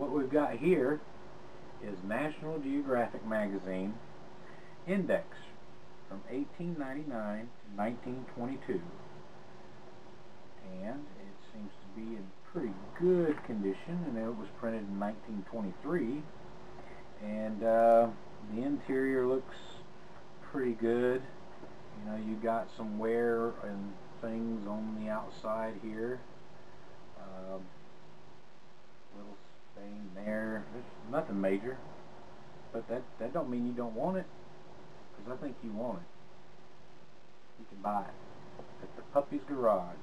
what we've got here is National Geographic magazine index from 1899 to 1922 and it seems to be in pretty good condition. And it was printed in 1923 and uh, the interior looks pretty good. You know you got some wear and things on the outside here there's nothing major but that that don't mean you don't want it because I think you want it. You can buy it at the Puppy's Garage